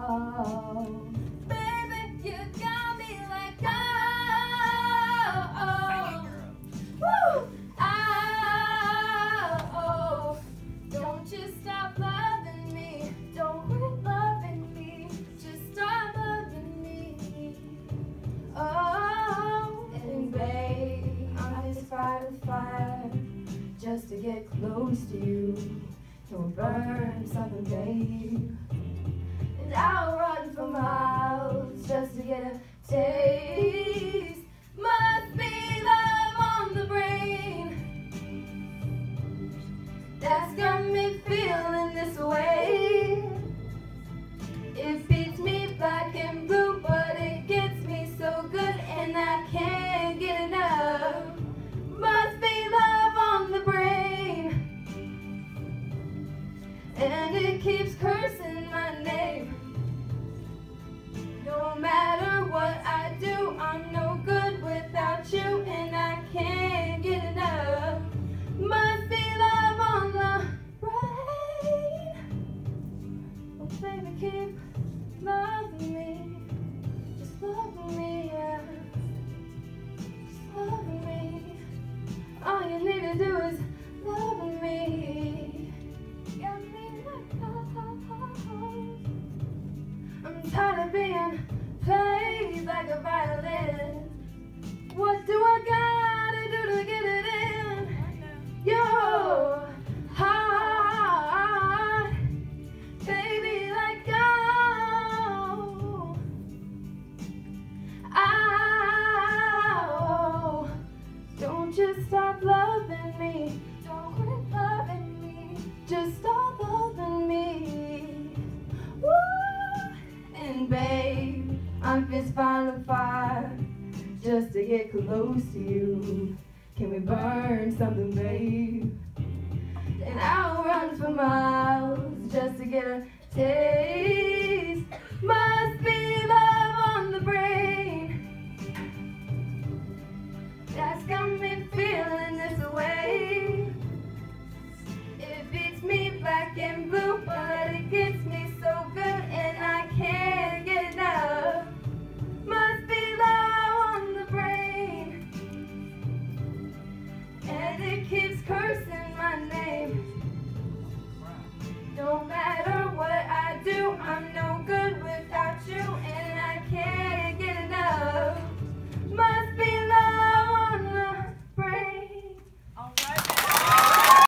Just oh, start loving me. Don't quit loving me. Just stop loving me. Oh, and babe, I'm just fire with fire just to get close to you. We burn something, babe? I'll run for miles just to get a taste. Do is love me. Got me like oh. I'm tired of being me, don't quit loving me, just stop loving me. Woo! And babe, I'm just finding fire just to get close to you. Can we burn something, babe? And I'll run for miles just to get a taste. keeps cursing my name. Don't matter.